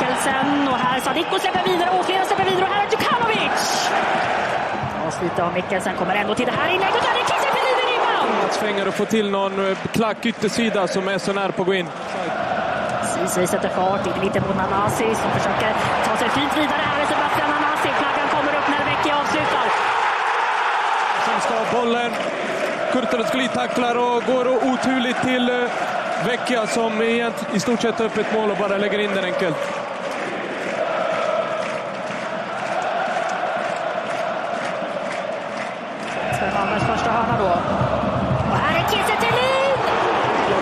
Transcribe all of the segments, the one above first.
Mikkelsen och här Sadiko släpper vidare, Åslind släpper vidare och här är Djukanovic! Lite av Mikkelsen, kommer ändå till det här inlägget och där är Kiese Pelin ribban! Mats Fenger att få till någon eh, klack yttersida som är så nära på att gå in. Ceesay sätter fart, in lite mot Nanasi som försöker ta sig fint vidare. Här är Sebastian Nanasi. Flaggan kommer upp när Vecchia avslutar. Som ska bollen. Kurtulus glidtacklar och går oturligt till eh, Vecchia som egent- i stort sett öppet mål och bara lägger in den enkelt. Första hörna då. Och här är Kiese Thelin!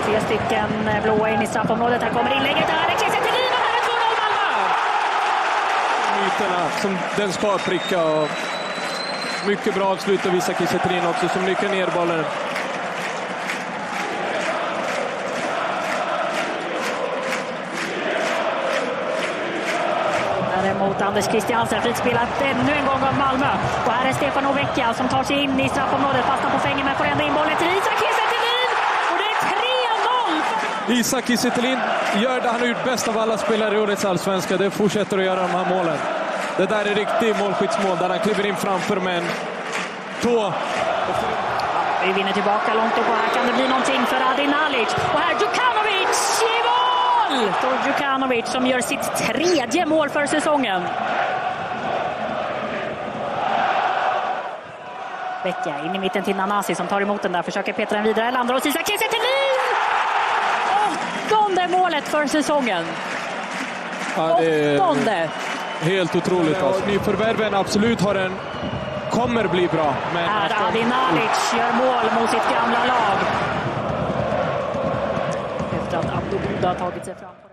Tre stycken blåa in i straffområdet. Här kommer inlägget. Här är Kiese Thelin och här är 2-0 Malmö! Myterna som den ska pricka. Och mycket bra avslut att visa Kiese Thelin också som lyckas ner bollen. Mot Anders Christiansen. Fritt spelat ännu en gång av Malmö. Och här är Stefano Vecchia som tar sig in i straffområdet. Fastnar på Fenger men får ändå in bollen till Isak Kiese Thelin! Och det är 3-0! Isak Kiese gör det han har gjort bäst av alla spelare i årets allsvenska. Det fortsätter att göra de här målen. Det där är riktigt målskyttsmål där han kliver in framför med en tå. Vi vinner tillbaka långt upp och här kan det bli någonting för Adi Nalic. Och här Djukanovic i Då Djukanovic som gör sitt tredje mål för säsongen. Vecchia in i mitten till Nanasi som tar emot den där, försöker petra den vidare, landar hos Isak Kiese Thelin! Åttonde målet för säsongen. Ja, Åttonde! helt otroligt. Alltså. Nyförvärven absolut har en... Kommer bli bra. Men Här Adi Nalic gör mål mot sitt gamla lag. Efter att Abdo Buda tagit sig fram.